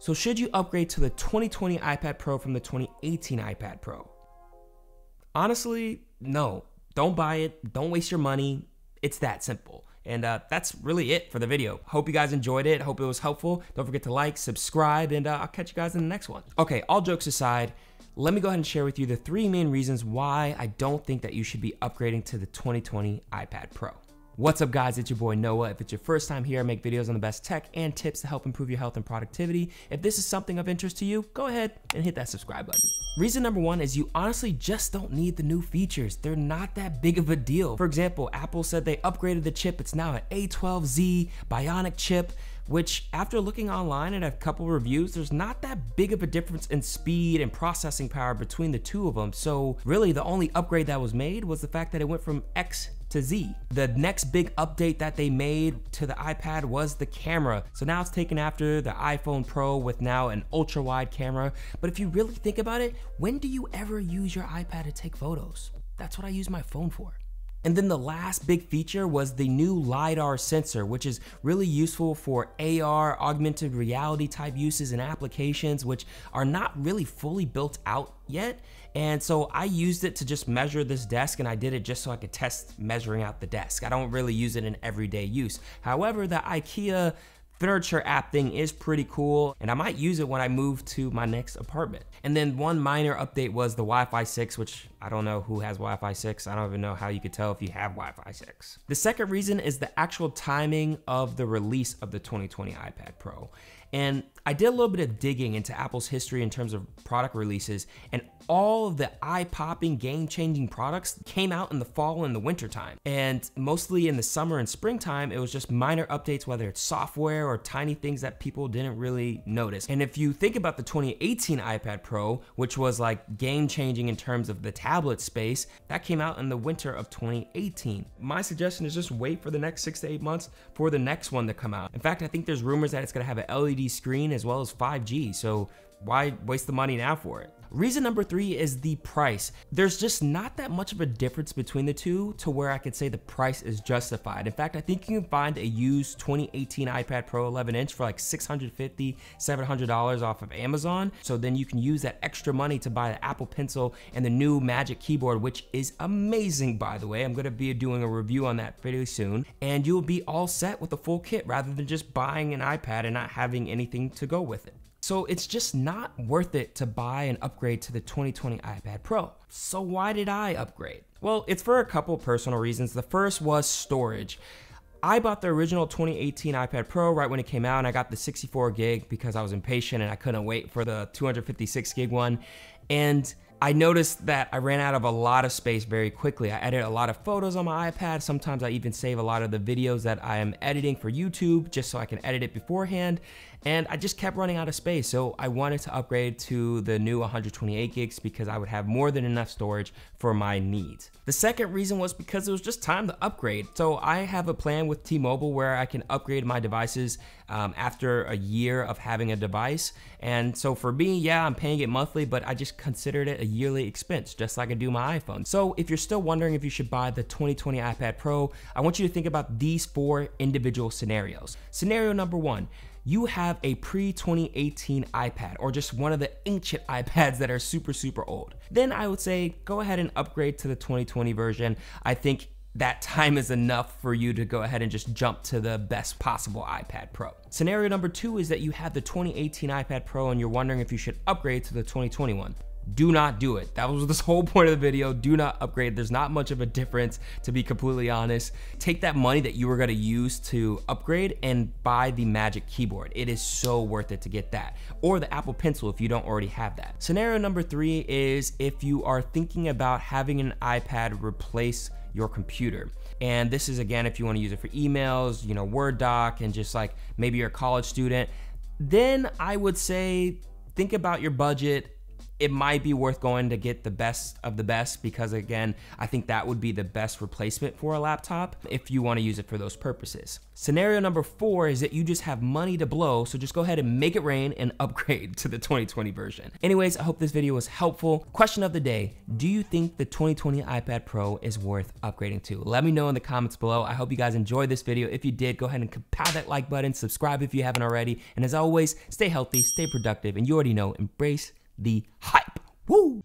So should you upgrade to the 2020 iPad Pro from the 2018 iPad Pro? Honestly, no. Don't buy it. Don't waste your money. It's that simple. And uh, that's really it for the video. Hope you guys enjoyed it. Hope it was helpful. Don't forget to like, subscribe, and uh, I'll catch you guys in the next one. Okay, all jokes aside, let me go ahead and share with you the three main reasons why I don't think that you should be upgrading to the 2020 iPad Pro. What's up guys, it's your boy Noah. If it's your first time here, I make videos on the best tech and tips to help improve your health and productivity. If this is something of interest to you, go ahead and hit that subscribe button. Reason number one is you honestly just don't need the new features. They're not that big of a deal. For example, Apple said they upgraded the chip. It's now an A12Z Bionic chip which after looking online at a couple reviews, there's not that big of a difference in speed and processing power between the two of them. So really the only upgrade that was made was the fact that it went from X to Z. The next big update that they made to the iPad was the camera. So now it's taken after the iPhone Pro with now an ultra wide camera. But if you really think about it, when do you ever use your iPad to take photos? That's what I use my phone for. And then the last big feature was the new LiDAR sensor, which is really useful for AR, augmented reality type uses and applications, which are not really fully built out yet. And so I used it to just measure this desk and I did it just so I could test measuring out the desk. I don't really use it in everyday use. However, the IKEA furniture app thing is pretty cool and I might use it when I move to my next apartment. And then one minor update was the Wi-Fi 6, which I don't know who has Wi-Fi 6. I don't even know how you could tell if you have Wi-Fi 6. The second reason is the actual timing of the release of the 2020 iPad Pro. And I did a little bit of digging into Apple's history in terms of product releases, and all of the eye-popping, game-changing products came out in the fall and the winter time. And mostly in the summer and springtime, it was just minor updates, whether it's software or tiny things that people didn't really notice. And if you think about the 2018 iPad Pro, which was like game-changing in terms of the tablet space, that came out in the winter of 2018. My suggestion is just wait for the next six to eight months for the next one to come out. In fact, I think there's rumors that it's gonna have an LED screen as well as 5G, so why waste the money now for it? Reason number three is the price. There's just not that much of a difference between the two to where I could say the price is justified. In fact, I think you can find a used 2018 iPad Pro 11 inch for like $650, $700 off of Amazon. So then you can use that extra money to buy the Apple Pencil and the new Magic Keyboard, which is amazing, by the way. I'm gonna be doing a review on that pretty soon. And you'll be all set with the full kit rather than just buying an iPad and not having anything to go with it. So it's just not worth it to buy and upgrade to the 2020 iPad Pro. So why did I upgrade? Well, it's for a couple personal reasons. The first was storage. I bought the original 2018 iPad Pro right when it came out and I got the 64 gig because I was impatient and I couldn't wait for the 256 gig one. And I noticed that I ran out of a lot of space very quickly. I edit a lot of photos on my iPad. Sometimes I even save a lot of the videos that I am editing for YouTube just so I can edit it beforehand. And I just kept running out of space. So I wanted to upgrade to the new 128 gigs because I would have more than enough storage for my needs. The second reason was because it was just time to upgrade. So I have a plan with T-Mobile where I can upgrade my devices um, after a year of having a device. And so for me, yeah, I'm paying it monthly, but I just considered it a yearly expense, just like I do my iPhone. So if you're still wondering if you should buy the 2020 iPad Pro, I want you to think about these four individual scenarios. Scenario number one, you have a pre 2018 iPad or just one of the ancient iPads that are super, super old, then I would say go ahead and upgrade to the 2020 version. I think that time is enough for you to go ahead and just jump to the best possible iPad Pro. Scenario number two is that you have the 2018 iPad Pro and you're wondering if you should upgrade to the 2021 do not do it. That was this whole point of the video. Do not upgrade. There's not much of a difference, to be completely honest. Take that money that you were gonna use to upgrade and buy the Magic Keyboard. It is so worth it to get that. Or the Apple Pencil if you don't already have that. Scenario number three is if you are thinking about having an iPad replace your computer. And this is again, if you wanna use it for emails, you know, Word doc, and just like maybe you're a college student, then I would say think about your budget it might be worth going to get the best of the best because again, I think that would be the best replacement for a laptop if you want to use it for those purposes. Scenario number four is that you just have money to blow, so just go ahead and make it rain and upgrade to the 2020 version. Anyways, I hope this video was helpful. Question of the day, do you think the 2020 iPad Pro is worth upgrading to? Let me know in the comments below. I hope you guys enjoyed this video. If you did, go ahead and pound that like button, subscribe if you haven't already, and as always, stay healthy, stay productive, and you already know, embrace the hype. Woo!